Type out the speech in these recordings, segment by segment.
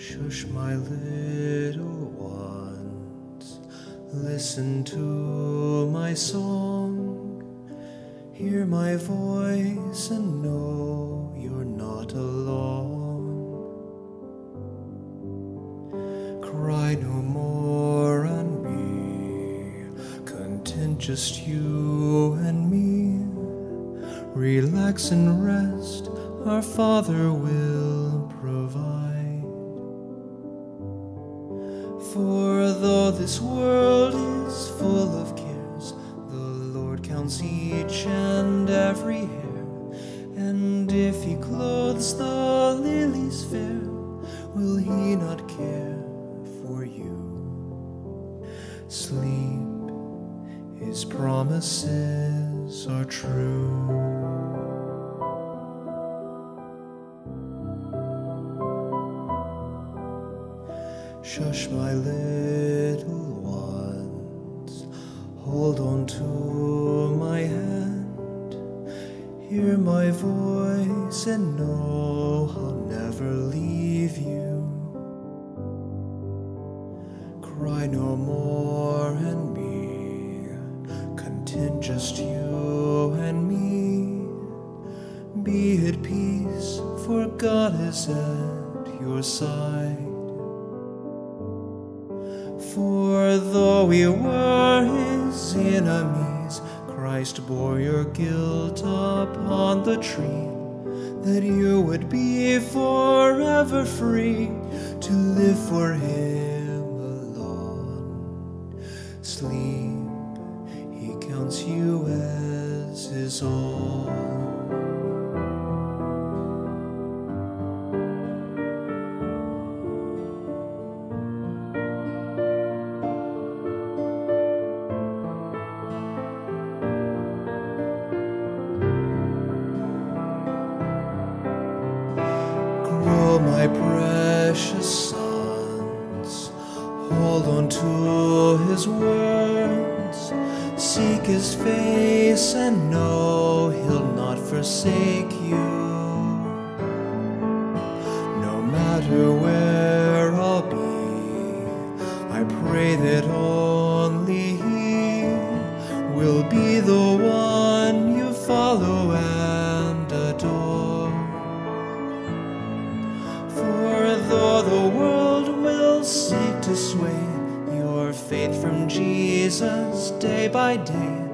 Shush, my little ones, listen to my song. Hear my voice and know you're not alone. Cry no more and be content, just you and me. Relax and rest, our Father will provide. For though this world is full of cares, the Lord counts each and every hair. And if He clothes the lilies fair, will He not care for you? Sleep, His promises are true. Shush, my little ones, hold on to my hand. Hear my voice and know I'll never leave you. Cry no more and be content, just you and me. Be at peace, for God is at your side. For though we were his enemies, Christ bore your guilt upon the tree, that you would be forever free to live for him alone. Sleep, he counts you as his own. My precious sons, hold on to his words. Seek his face and know he'll not forsake you. No matter where I'll be, I pray that only he will be the one you follow and For though the world will seek to sway your faith from Jesus day by day,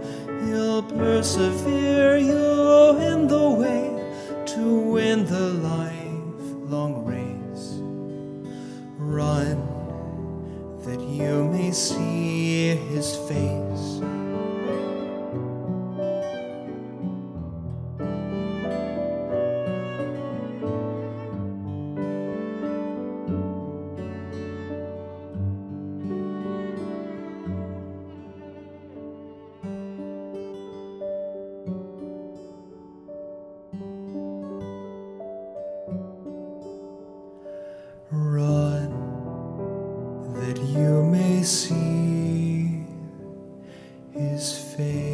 He'll persevere you in the way to win the lifelong race. Run that you may see His face Run that you may see his face.